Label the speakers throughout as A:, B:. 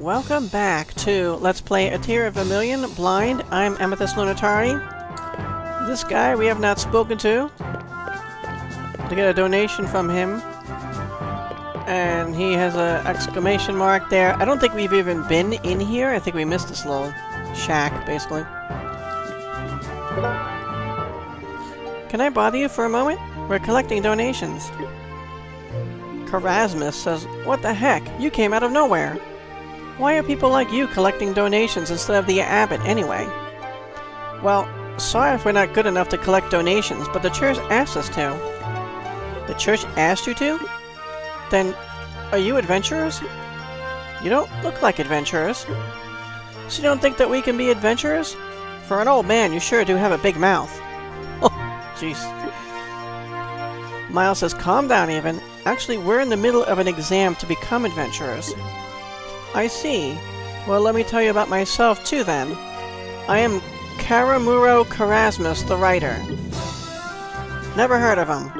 A: Welcome back to Let's Play A Tear of Vermillion Blind. I'm Amethyst Lunitari. This guy we have not spoken to. To get a donation from him. And he has an exclamation mark there. I don't think we've even been in here. I think we missed this little shack, basically. Can I bother you for a moment? We're collecting donations. Karasmus says, What the heck? You came out of nowhere. Why are people like you collecting donations instead of the abbot anyway? Well, sorry if we're not good enough to collect donations, but the church asked us to. The church asked you to? Then, are you adventurers? You don't look like adventurers. So you don't think that we can be adventurers? For an old man, you sure do have a big mouth. Oh, jeez. Miles says, calm down, even. Actually, we're in the middle of an exam to become adventurers. I see. Well, let me tell you about myself, too, then. I am Karamuro Karasmus, the writer. Never heard of him.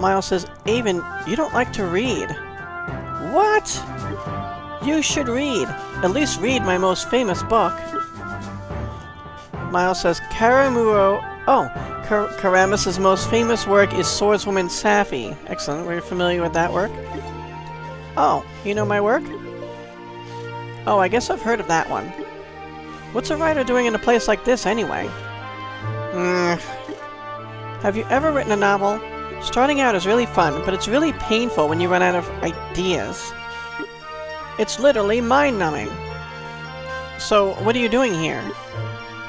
A: Miles says, Avin, you don't like to read. What? You should read. At least read my most famous book. Miles says, Karamuro... Oh, Kar Karamus's most famous work is Swordswoman Safi. Excellent. We're familiar with that work. Oh, you know my work? Oh, I guess I've heard of that one. What's a writer doing in a place like this, anyway? Mm. Have you ever written a novel? Starting out is really fun, but it's really painful when you run out of ideas. It's literally mind-numbing. So, what are you doing here?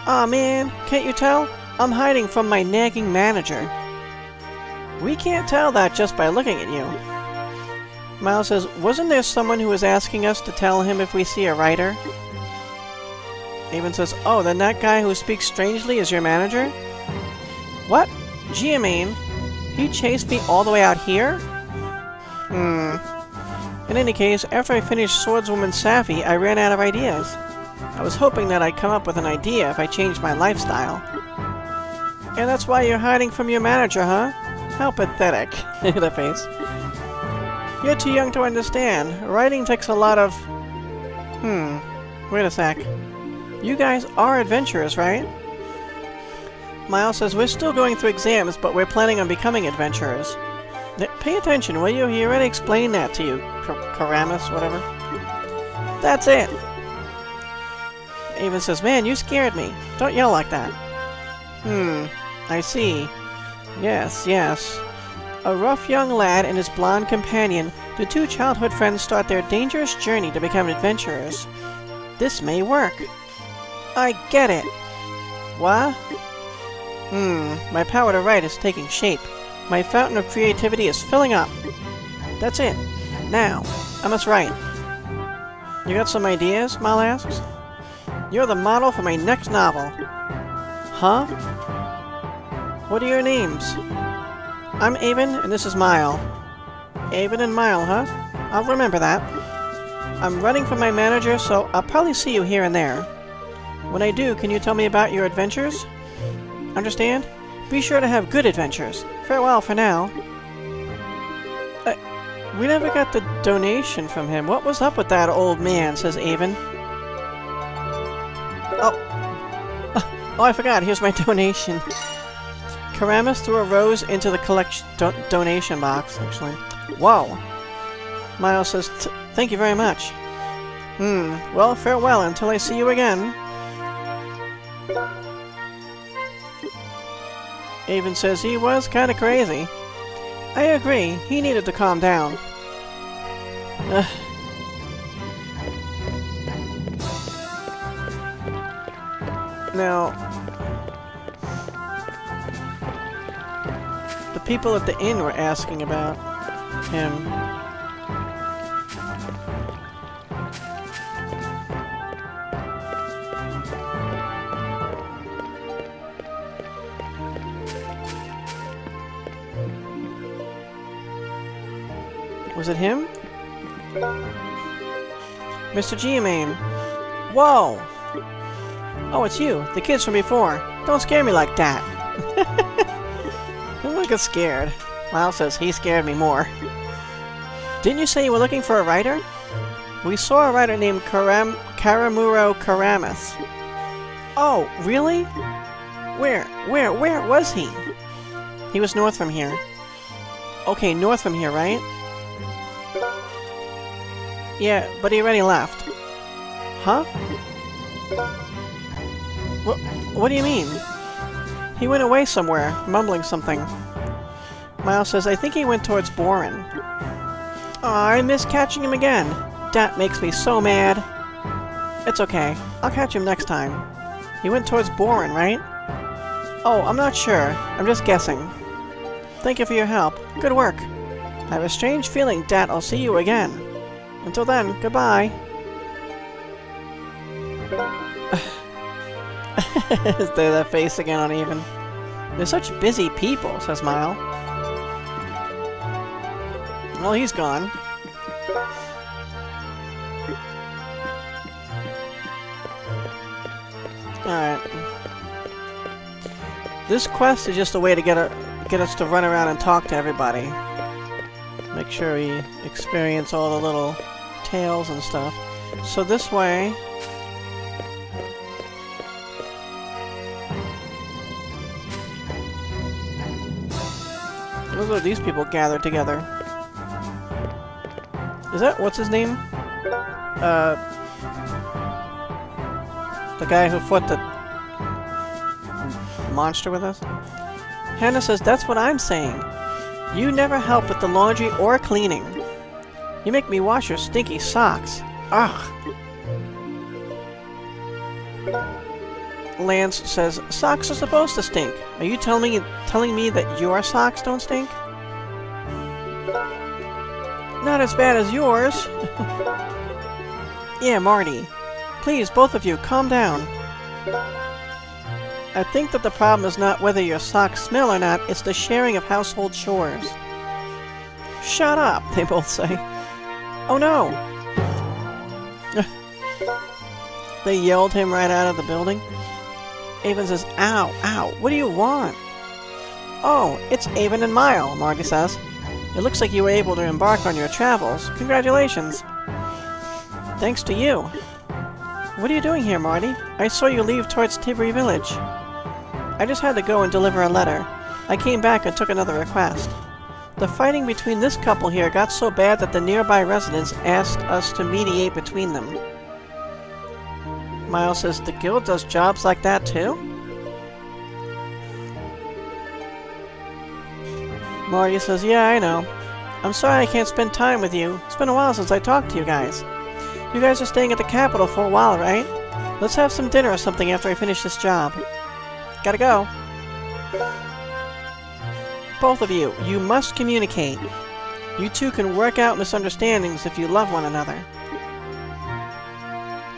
A: Aw, oh, man, can't you tell? I'm hiding from my nagging manager. We can't tell that just by looking at you. Miles says, wasn't there someone who was asking us to tell him if we see a writer? Avin says, oh, then that guy who speaks strangely is your manager? What? Geomane? He chased me all the way out here? Hmm. In any case, after I finished Swordswoman Safi, I ran out of ideas. I was hoping that I'd come up with an idea if I changed my lifestyle. And that's why you're hiding from your manager, huh? How pathetic. the face. You're too young to understand. Writing takes a lot of... Hmm. Wait a sec. You guys are adventurers, right? Miles says, we're still going through exams, but we're planning on becoming adventurers. Pay attention, will you? He already explained that to you, Karamus, whatever. That's it. Avin says, man, you scared me. Don't yell like that. Hmm, I see. Yes, yes. A rough young lad and his blonde companion, the two childhood friends start their dangerous journey to become adventurers. This may work. I get it. What? Hmm, my power to write is taking shape. My fountain of creativity is filling up. That's it. Now, I must write. You got some ideas? Mal asks. You're the model for my next novel. Huh? What are your names? I'm Avin, and this is Mile. Avin and Mile, huh? I'll remember that. I'm running for my manager, so I'll probably see you here and there. When I do, can you tell me about your adventures? Understand? Be sure to have good adventures. Farewell for now. Uh, we never got the donation from him. What was up with that old man, says Avin. Oh. Oh, I forgot. Here's my donation. Karamus threw a rose into the collection do donation box, actually. Whoa. Miles says, thank you very much. Hmm, well, farewell until I see you again. Avin says he was kinda crazy. I agree, he needed to calm down. Ugh. Now, people at the inn were asking about him. Was it him? Mr. Geomane! Whoa! Oh, it's you, the kids from before. Don't scare me like that. At scared. Miles says he scared me more. Didn't you say you were looking for a writer? We saw a writer named Karam Karamuro Karamis. Oh, really? Where? Where? Where was he? He was north from here. Okay, north from here, right? Yeah, but he already left. Huh? What, what do you mean? He went away somewhere, mumbling something. Miles says, I think he went towards Boren. Aw, I miss catching him again. That makes me so mad. It's okay. I'll catch him next time. He went towards Boren, right? Oh, I'm not sure. I'm just guessing. Thank you for your help. Good work. I have a strange feeling that I'll see you again. Until then, goodbye. Is there that face again uneven? They're such busy people, says Mile. Well, he's gone. Alright. This quest is just a way to get, a, get us to run around and talk to everybody. Make sure we experience all the little tales and stuff. So this way... Look at these people gathered together. Is that... what's his name? Uh... The guy who fought the... monster with us? Hannah says, that's what I'm saying. You never help with the laundry or cleaning. You make me wash your stinky socks. Ugh. Lance says, socks are supposed to stink. Are you telling me, telling me that your socks don't stink? Not as bad as yours. yeah, Marty. Please, both of you, calm down. I think that the problem is not whether your socks smell or not, it's the sharing of household chores. Shut up, they both say. Oh no! they yelled him right out of the building. Avin says, Ow, ow, what do you want? Oh, it's Avin and Mile, Marty says. It looks like you were able to embark on your travels. Congratulations. Thanks to you. What are you doing here, Marty? I saw you leave towards Tibri Village. I just had to go and deliver a letter. I came back and took another request. The fighting between this couple here got so bad that the nearby residents asked us to mediate between them. Miles says, the guild does jobs like that too? Marty says, yeah, I know. I'm sorry I can't spend time with you. It's been a while since I talked to you guys. You guys are staying at the capital for a while, right? Let's have some dinner or something after I finish this job. Gotta go. Both of you, you must communicate. You two can work out misunderstandings if you love one another.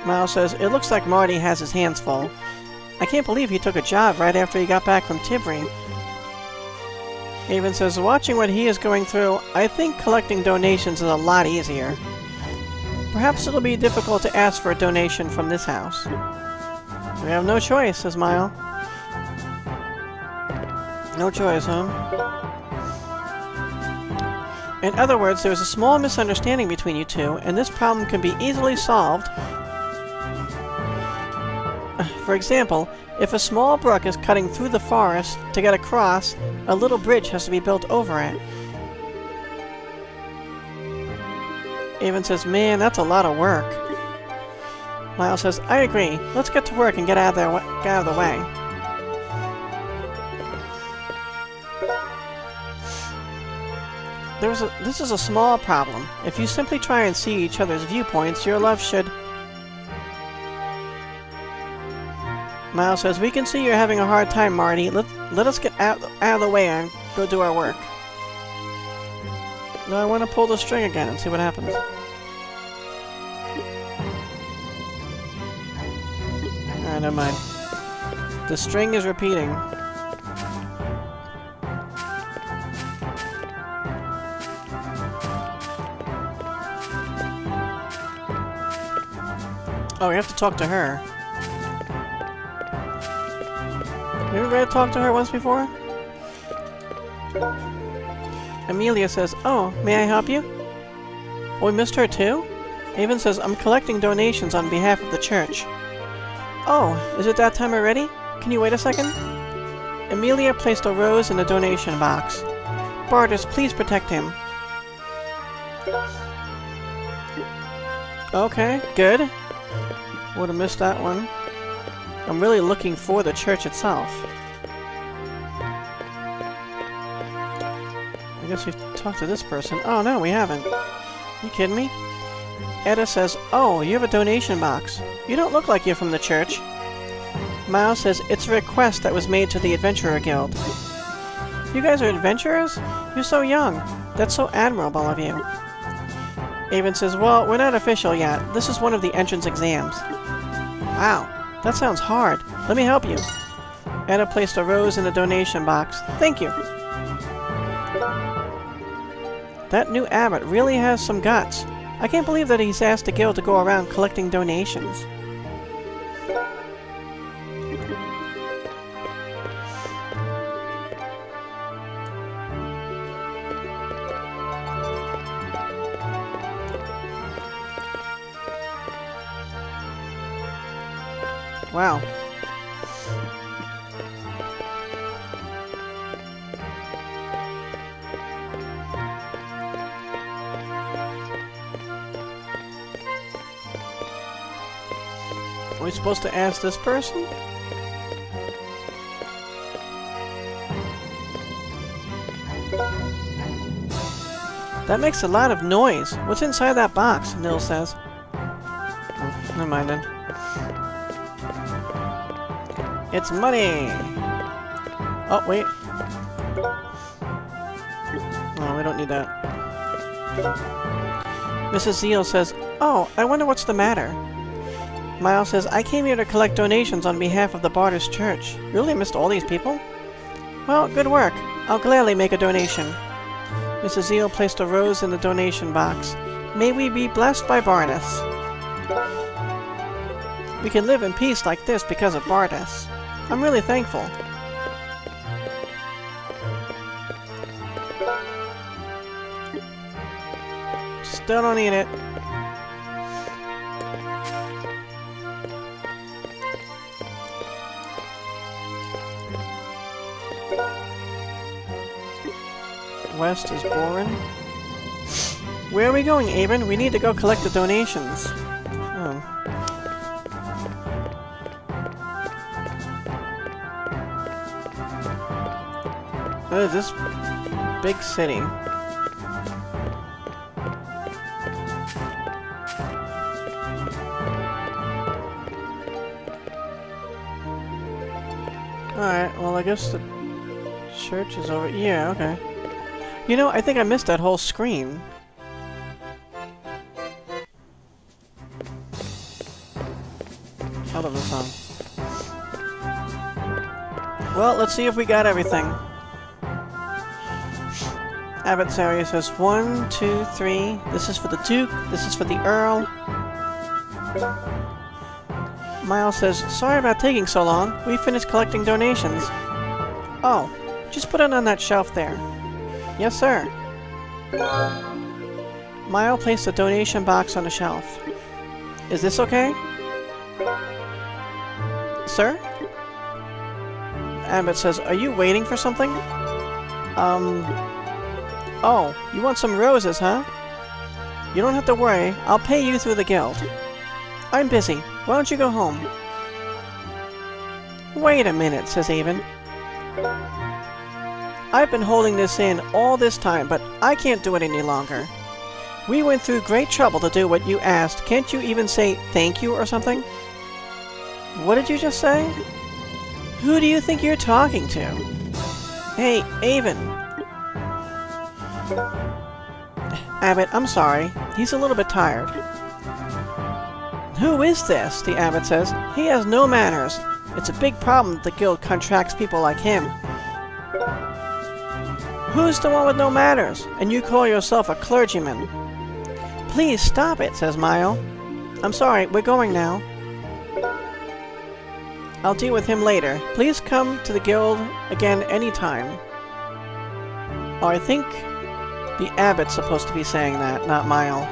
A: Miles says, It looks like Marty has his hands full. I can't believe he took a job right after he got back from Tibri. Avin says, watching what he is going through, I think collecting donations is a lot easier. Perhaps it'll be difficult to ask for a donation from this house. We have no choice, says Mile. No choice, huh? In other words, there is a small misunderstanding between you two, and this problem can be easily solved. For example, if a small brook is cutting through the forest to get across, a little bridge has to be built over it. Avin says, man, that's a lot of work. Miles says, I agree. Let's get to work and get out of, there, get out of the way. There's a, this is a small problem. If you simply try and see each other's viewpoints, your love should... Miles says, We can see you're having a hard time, Marty. Let, let us get out, out of the way and go do our work. Now I want to pull the string again and see what happens. Alright, never mind. The string is repeating. Oh, we have to talk to her. You ever talked to her once before? Amelia says, Oh, may I help you? Oh, we missed her too? Avin says, I'm collecting donations on behalf of the church. Oh, is it that time already? Can you wait a second? Amelia placed a rose in the donation box. Bartus, please protect him. Okay, good. Would have missed that one. I'm really looking for the church itself. I guess we've talked to this person. Oh, no, we haven't. You kidding me? Etta says, Oh, you have a donation box. You don't look like you're from the church. Miles says, It's a request that was made to the Adventurer Guild. You guys are adventurers? You're so young. That's so admirable of you. Avin says, Well, we're not official yet. This is one of the entrance exams. Wow, that sounds hard. Let me help you. Etta placed a rose in the donation box. Thank you. That new abbot really has some guts. I can't believe that he's asked the guild to go around collecting donations. Wow. Are we supposed to ask this person? That makes a lot of noise. What's inside that box? Nil says. Oh, never mind then. It's money! Oh, wait. Oh, we don't need that. Mrs. Zeal says, Oh, I wonder what's the matter. Miles says, I came here to collect donations on behalf of the Barters Church. Really missed all these people? Well, good work. I'll gladly make a donation. Mrs. Zeal placed a rose in the donation box. May we be blessed by Bardas. We can live in peace like this because of Bardas. I'm really thankful. Still don't need it. West is boring. Where are we going, Avin? We need to go collect the donations. Oh. Is this big city? Alright, well I guess the church is over- yeah, okay. You know, I think I missed that whole screen. Out of the song. Well, let's see if we got everything. Abbottsaria says one, two, three. This is for the Duke. This is for the Earl. Miles says, Sorry about taking so long. We finished collecting donations. Oh, just put it on that shelf there. Yes, sir. Mile placed a donation box on the shelf. Is this okay? Sir? Abbott says, Are you waiting for something? Um... Oh, you want some roses, huh? You don't have to worry. I'll pay you through the guild. I'm busy. Why don't you go home? Wait a minute, says Avin. I've been holding this in all this time, but I can't do it any longer. We went through great trouble to do what you asked. Can't you even say thank you or something? What did you just say? Who do you think you're talking to? Hey, Avin. Abbott, I'm sorry. He's a little bit tired. Who is this? The abbot says. He has no manners. It's a big problem that the guild contracts people like him. Who's the one with no manners? And you call yourself a clergyman? Please stop it, says Mile. I'm sorry, we're going now. I'll deal with him later. Please come to the guild again anytime. Oh, I think the abbot's supposed to be saying that, not Mile.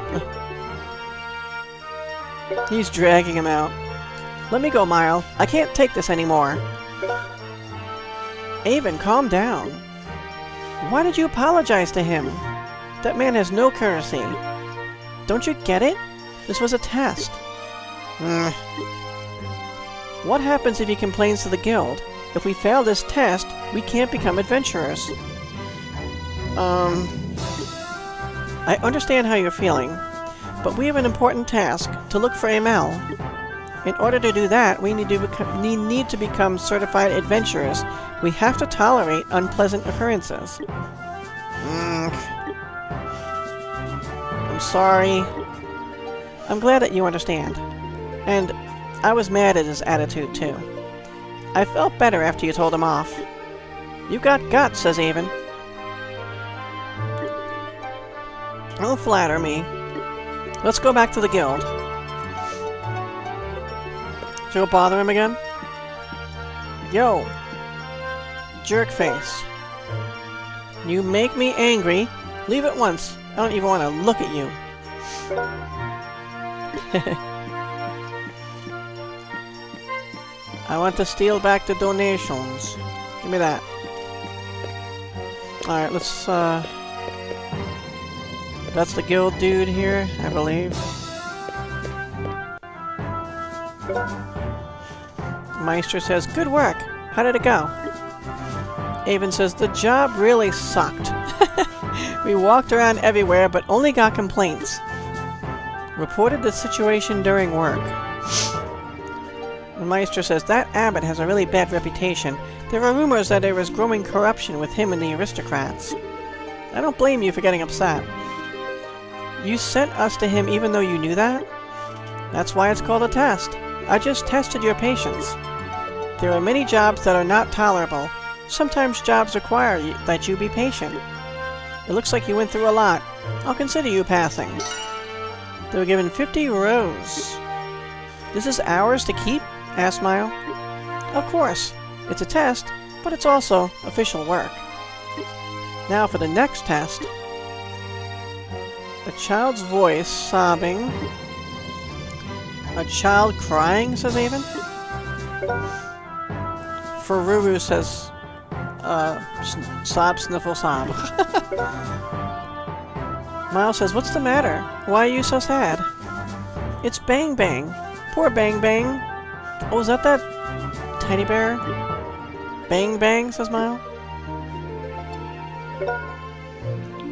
A: He's dragging him out. Let me go, Mile. I can't take this anymore. Avin, calm down. Why did you apologize to him? That man has no courtesy. Don't you get it? This was a test. Mm. What happens if he complains to the guild? If we fail this test, we can't become adventurers. Um... I understand how you're feeling, but we have an important task, to look for Eimelle. In order to do that, we need to, become, need to become certified adventurers. We have to tolerate unpleasant occurrences. Mm. I'm sorry. I'm glad that you understand. And I was mad at his attitude, too. I felt better after you told him off. You got guts, says Avin. Don't flatter me. Let's go back to the guild. Should we bother him again? Yo! Jerk face. You make me angry. Leave at once. I don't even want to look at you. I want to steal back the donations. Give me that. Alright, let's, uh... That's the guild dude here, I believe. Meister says, Good work! How did it go? Avin says, The job really sucked. we walked around everywhere, but only got complaints. Reported the situation during work. Maestro says, That abbot has a really bad reputation. There are rumors that there is growing corruption with him and the aristocrats. I don't blame you for getting upset. You sent us to him even though you knew that? That's why it's called a test. I just tested your patience. There are many jobs that are not tolerable. Sometimes jobs require that you be patient. It looks like you went through a lot. I'll consider you passing. They were given 50 rows. This is ours to keep? asked Mile. Of course. It's a test, but it's also official work. Now for the next test. A child's voice sobbing. A child crying, says Avin. Fururu says, uh, sob, sniffle, sob. Miles says, what's the matter? Why are you so sad? It's Bang Bang. Poor Bang Bang. Oh, is that that teddy bear? Bang Bang, says Miles.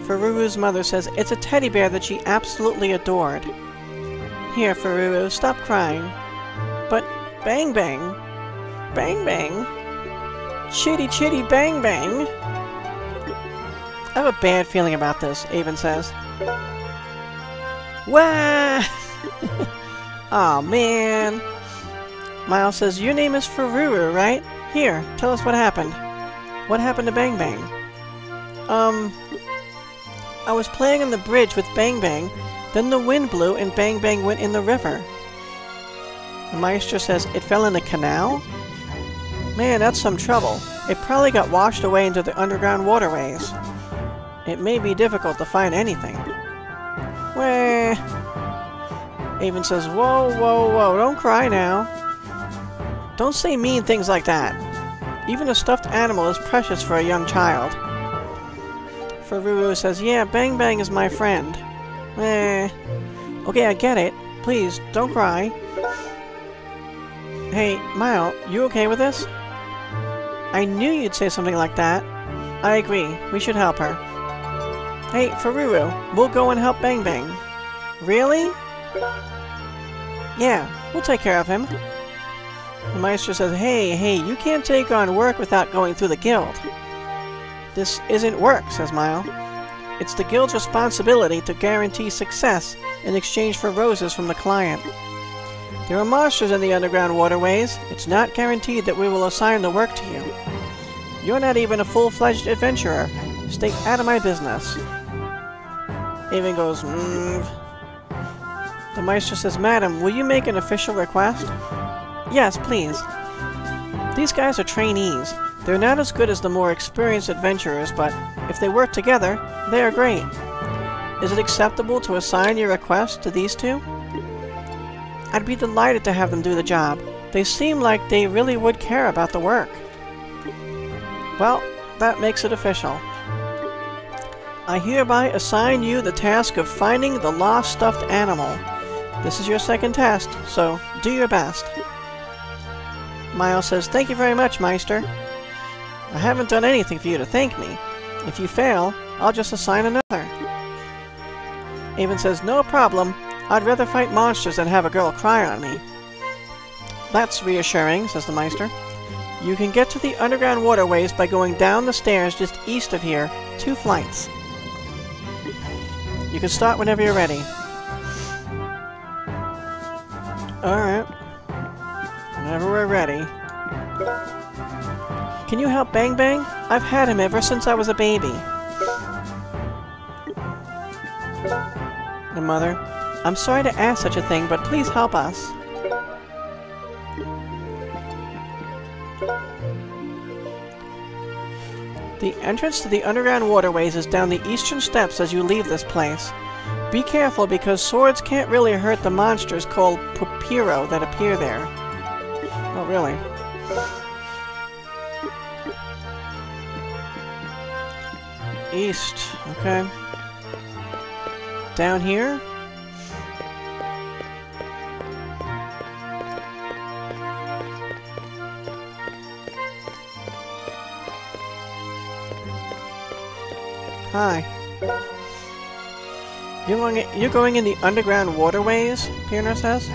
A: Fururu's mother says it's a teddy bear that she absolutely adored. Here, Fururu, stop crying. But Bang Bang, Bang Bang, Chitty Chitty Bang Bang. I have a bad feeling about this, Avin says. Wah! oh man. Miles says, Your name is Fururu, right? Here, tell us what happened. What happened to Bang Bang? Um, I was playing on the bridge with Bang Bang, then the wind blew and Bang Bang went in the river. The Maestro says, It fell in the canal? Man, that's some trouble. It probably got washed away into the underground waterways. It may be difficult to find anything. Wah. Avin says, Whoa, whoa, whoa, don't cry now. Don't say mean things like that. Even a stuffed animal is precious for a young child. Fururu says, Yeah, Bang Bang is my friend. Eh. Okay, I get it. Please, don't cry. Hey, Mile, you okay with this? I knew you'd say something like that. I agree. We should help her. Hey, Fururu, we'll go and help Bang Bang. Really? Yeah, we'll take care of him. The Maestro says, Hey, hey, you can't take on work without going through the guild. This isn't work, says Mile. It's the guild's responsibility to guarantee success in exchange for roses from the client. There are monsters in the underground waterways. It's not guaranteed that we will assign the work to you. You're not even a full-fledged adventurer. Stay out of my business. Avin goes, mmm. The Maestro says, Madam, will you make an official request? Yes, please. These guys are trainees. They're not as good as the more experienced adventurers, but if they work together, they are great. Is it acceptable to assign your request to these two? I'd be delighted to have them do the job. They seem like they really would care about the work. Well, that makes it official. I hereby assign you the task of finding the lost stuffed animal. This is your second test, so do your best. Miles says, Thank you very much, Meister. I haven't done anything for you to thank me. If you fail, I'll just assign another. Avin says, No problem. I'd rather fight monsters than have a girl cry on me. That's reassuring, says the Meister. You can get to the underground waterways by going down the stairs just east of here, two flights. You can start whenever you're ready. Alright. Whenever we're ready. Can you help Bang Bang? I've had him ever since I was a baby. The mother. I'm sorry to ask such a thing, but please help us. The entrance to the underground waterways is down the eastern steps as you leave this place. Be careful because swords can't really hurt the monsters called Pupiro that appear there. Oh, really? East, okay. Down here? Hi. You're going, you're going in the underground waterways? Pierno says.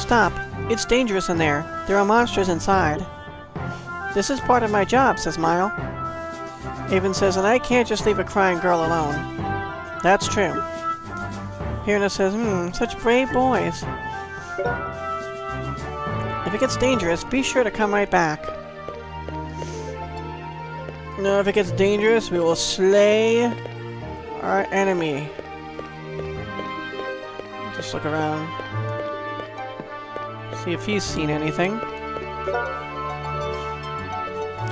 A: Stop. It's dangerous in there. There are monsters inside. This is part of my job, says Mile. Avin says, and I can't just leave a crying girl alone. That's true. Pierno says, hmm, such brave boys. If it gets dangerous, be sure to come right back. No, if it gets dangerous, we will slay our enemy. Just look around. See if he's seen anything.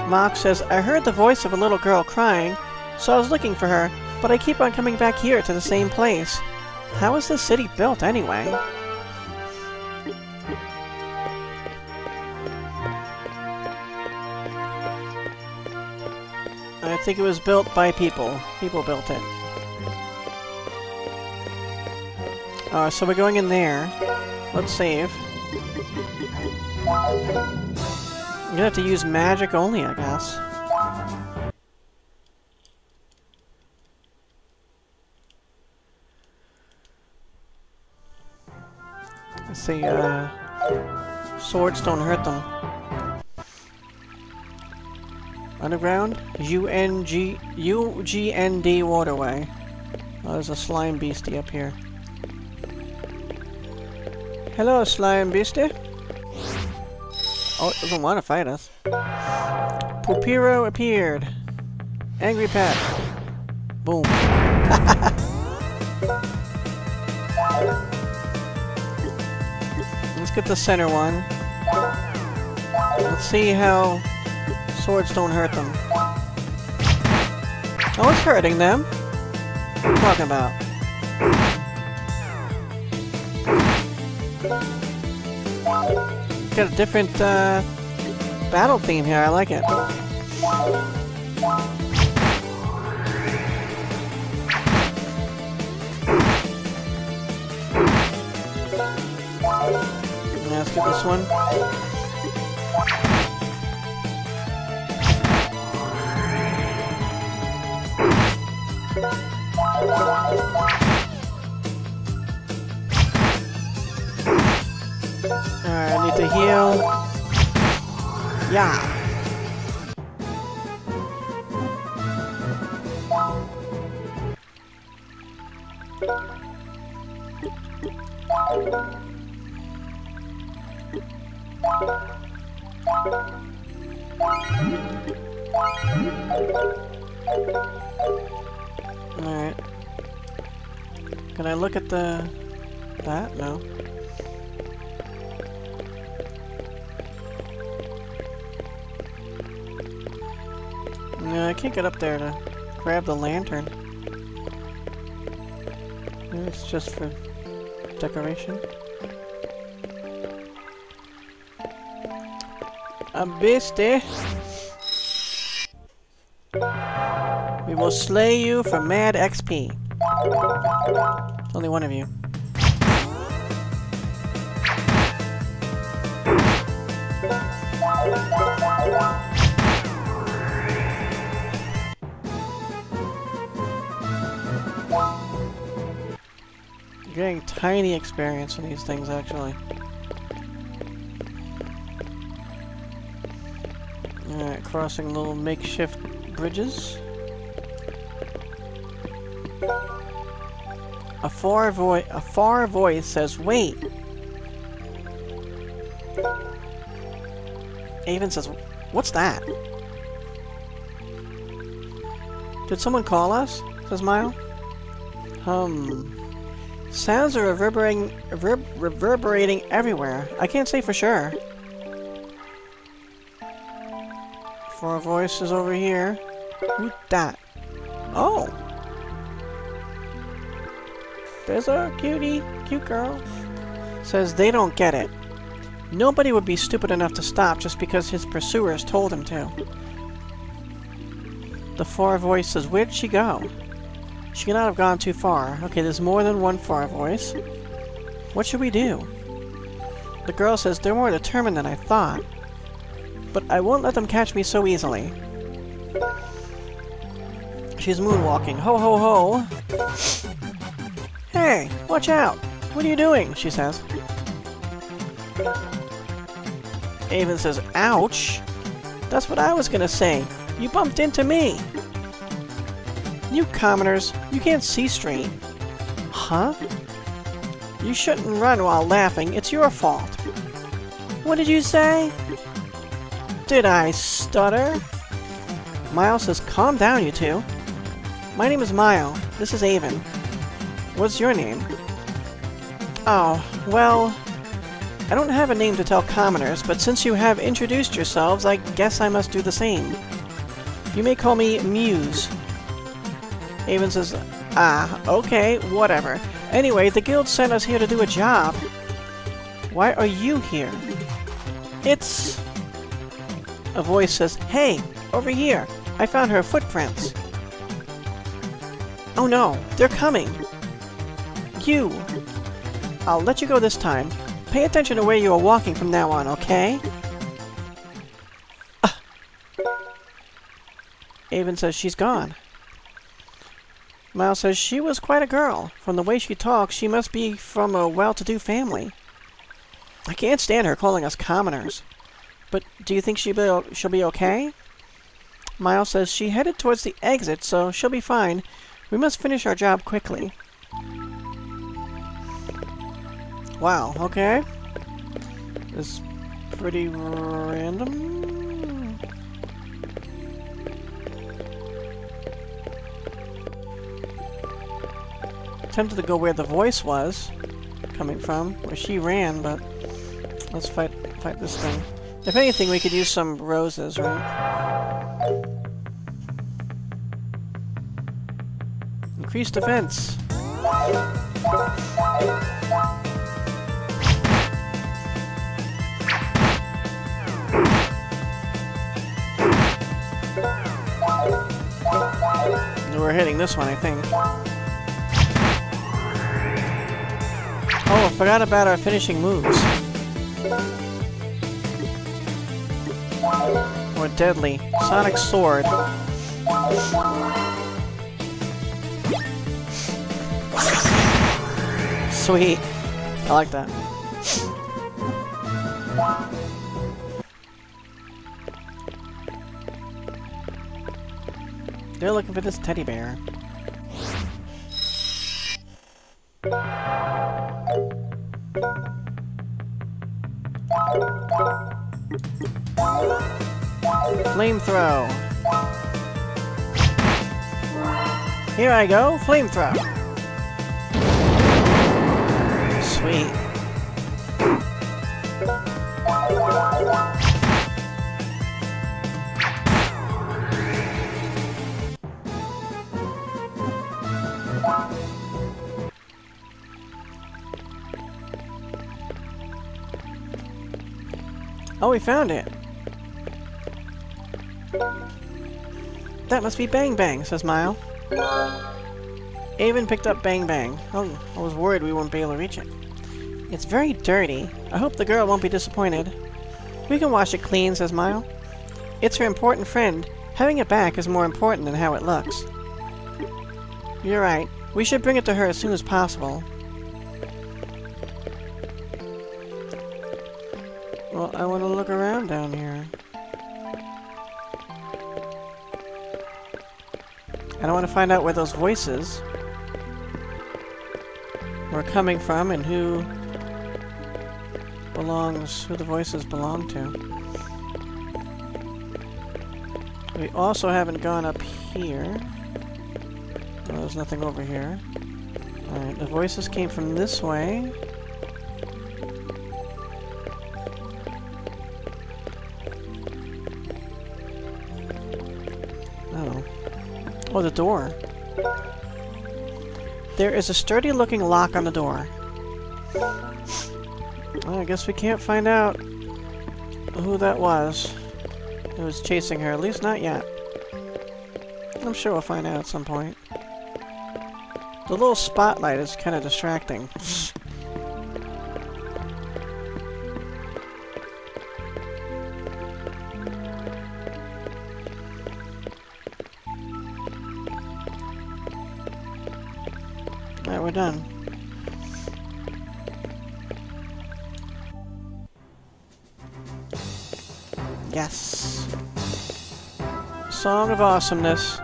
A: Mock says, I heard the voice of a little girl crying, so I was looking for her, but I keep on coming back here to the same place. How is this city built, anyway? I think it was built by people. People built it. Uh, so we're going in there. Let's save. Gonna have to use magic only, I guess. See, uh... Swords don't hurt them. Underground? U-N-G... U-G-N-D waterway. Oh, there's a slime beastie up here. Hello, slime beastie. Oh, it doesn't want to fight us. Pupiro appeared. Angry pet. Boom. Let's get the center one. Let's see how swords don't hurt them. Oh, it's hurting them. What talking about? Got a different uh, battle theme here. I like it. let's get this one. Alright, I need to heal. Yeah. Alright. Can I look at the... that? No. Uh, I can't get up there to grab the lantern. Maybe it's just for decoration. A beastie. We will slay you for mad XP. It's only one of you. Getting tiny experience from these things, actually. Alright, crossing little makeshift bridges. A far voice a far voice says, wait! Avin says, what's that? Did someone call us? Says Mile. Hum. Sounds are reverberating, rever reverberating everywhere. I can't say for sure. Four voices over here. Who's that? Oh! There's a cutie, cute girl. Says they don't get it. Nobody would be stupid enough to stop just because his pursuers told him to. The four voices, where'd she go? She cannot have gone too far. Okay, there's more than one far voice. What should we do? The girl says, they're more determined than I thought. But I won't let them catch me so easily. She's moonwalking. Ho ho ho! Hey, watch out! What are you doing? She says. Avin says, ouch! That's what I was gonna say. You bumped into me! You commoners, you can't see straight. Huh? You shouldn't run while laughing. It's your fault. What did you say? Did I stutter? Miles says, calm down, you two. My name is Mile. This is Avin. What's your name? Oh, well... I don't have a name to tell commoners, but since you have introduced yourselves, I guess I must do the same. You may call me Muse. Avin says, Ah, okay, whatever. Anyway, the guild sent us here to do a job. Why are you here? It's... A voice says, Hey, over here. I found her footprints. Oh no, they're coming. You. I'll let you go this time. Pay attention to where you are walking from now on, okay? Uh. Avin says she's gone. Miles says she was quite a girl. From the way she talks, she must be from a well-to-do family. I can't stand her calling us commoners. But do you think she'll be, she'll be okay? Miles says she headed towards the exit, so she'll be fine. We must finish our job quickly. Wow, okay. This pretty random. Tempted to go where the voice was coming from, where she ran, but let's fight fight this thing. If anything, we could use some roses, right? Increase defense. We're hitting this one, I think. Oh, I forgot about our finishing moves. Or deadly. Sonic Sword. Sweet. I like that. They're looking for this teddy bear. Flamethrow. Here I go, flamethrow. Sweet. Oh, we found it. That must be Bang Bang, says Mile. Avin picked up Bang Bang. Oh, I was worried we wouldn't be able to reach it. It's very dirty. I hope the girl won't be disappointed. We can wash it clean, says Mile. It's her important friend. Having it back is more important than how it looks. You're right. We should bring it to her as soon as possible. Well, I want to look around down here. I want to find out where those voices were coming from and who belongs, who the voices belong to. We also haven't gone up here. Oh, there's nothing over here. Alright, the voices came from this way. Oh, the door. There is a sturdy-looking lock on the door. Well, I guess we can't find out who that was who was chasing her. At least not yet. I'm sure we'll find out at some point. The little spotlight is kind of distracting. done. Yes. Song of Awesomeness.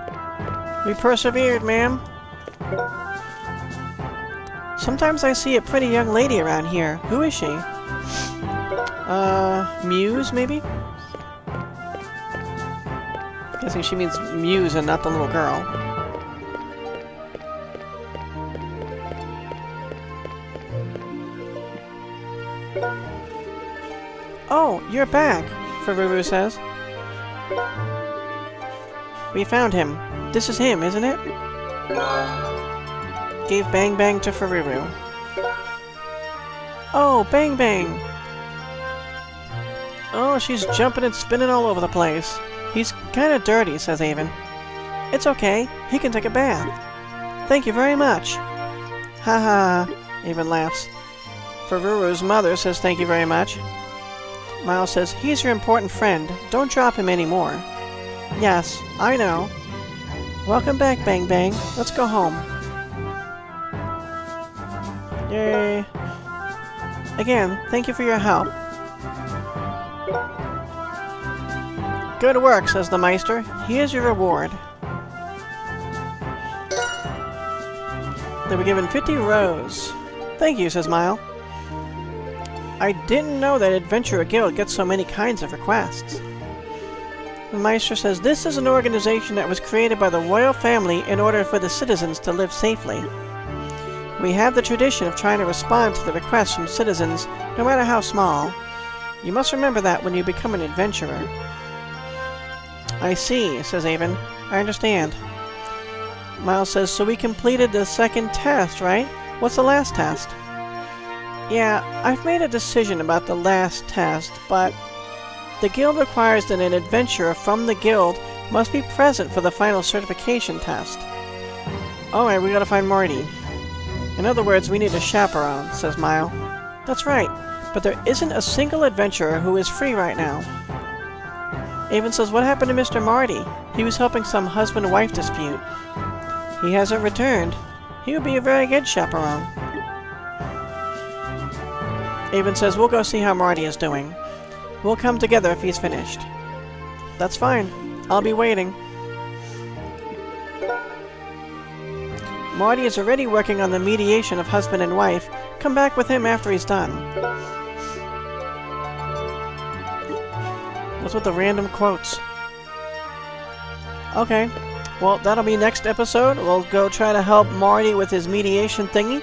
A: We persevered, ma'am. Sometimes I see a pretty young lady around here. Who is she? Uh, Muse, maybe? Guessing she means Muse and not the little girl. You're back, Fururu says. We found him. This is him, isn't it? Gave Bang Bang to Fururu. Oh, Bang Bang! Oh, she's jumping and spinning all over the place. He's kinda dirty, says Avin. It's okay. He can take a bath. Thank you very much. Ha ha, Avin laughs. Fururu's mother says thank you very much. Miles says, he's your important friend. Don't drop him anymore. Yes, I know. Welcome back, Bang Bang. Let's go home. Yay. Again, thank you for your help. Good work, says the Meister. Here's your reward. They were given 50 rows. Thank you, says Mile. I didn't know that Adventurer Guild gets so many kinds of requests. The Meister says this is an organization that was created by the royal family in order for the citizens to live safely. We have the tradition of trying to respond to the requests from citizens, no matter how small. You must remember that when you become an adventurer. I see, says Avin. I understand. Miles says, so we completed the second test, right? What's the last test? Yeah, I've made a decision about the last test, but the guild requires that an adventurer from the guild must be present for the final certification test. Alright, we gotta find Marty. In other words, we need a chaperone, says Mile. That's right, but there isn't a single adventurer who is free right now. Avin says, what happened to Mr. Marty? He was helping some husband-wife dispute. He hasn't returned. He would be a very good chaperone. Avin says, we'll go see how Marty is doing. We'll come together if he's finished. That's fine. I'll be waiting. Marty is already working on the mediation of husband and wife. Come back with him after he's done. What's with the random quotes? Okay. Well, that'll be next episode. We'll go try to help Marty with his mediation thingy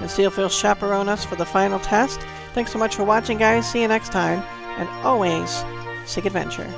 A: and see if he'll chaperone us for the final test. Thanks so much for watching, guys. See you next time. And always, seek adventure.